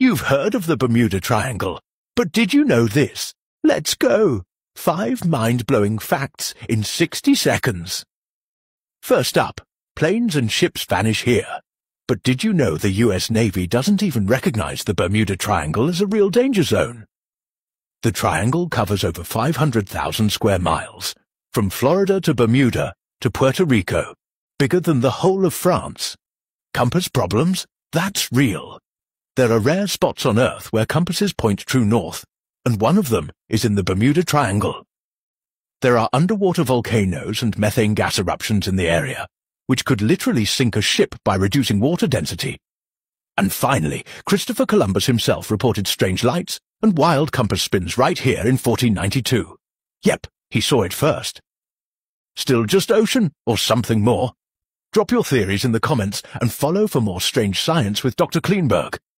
You've heard of the Bermuda Triangle, but did you know this? Let's go! Five mind-blowing facts in 60 seconds. First up, planes and ships vanish here. But did you know the US Navy doesn't even recognize the Bermuda Triangle as a real danger zone? The triangle covers over 500,000 square miles, from Florida to Bermuda to Puerto Rico, bigger than the whole of France. Compass problems? That's real. There are rare spots on Earth where compasses point true north, and one of them is in the Bermuda Triangle. There are underwater volcanoes and methane gas eruptions in the area, which could literally sink a ship by reducing water density. And finally, Christopher Columbus himself reported strange lights and wild compass spins right here in 1492. Yep, he saw it first. Still just ocean, or something more? Drop your theories in the comments and follow for more strange science with Dr. Klienburg.